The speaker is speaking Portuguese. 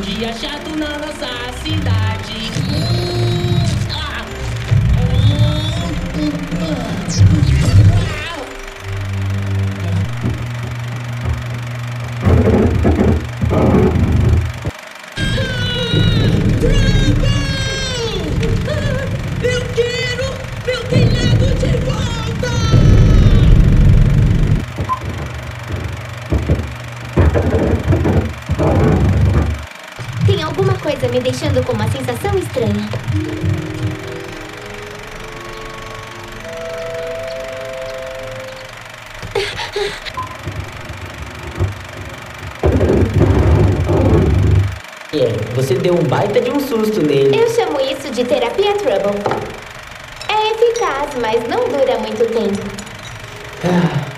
dia chato na nossa cidade. alguma coisa me deixando com uma sensação estranha. Yeah, você deu um baita de um susto nele. Eu chamo isso de terapia trouble. É eficaz, mas não dura muito tempo. Ah.